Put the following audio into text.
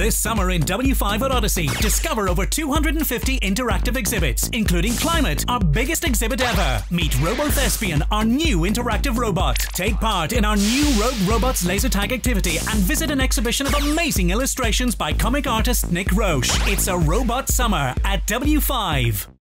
This summer in W5 at Odyssey, discover over 250 interactive exhibits, including Climbit, our biggest exhibit ever. Meet RoboThespian, our new interactive robot. Take part in our new Rogue Robots laser tag activity and visit an exhibition of amazing illustrations by comic artist Nick Roche. It's a robot summer at W5.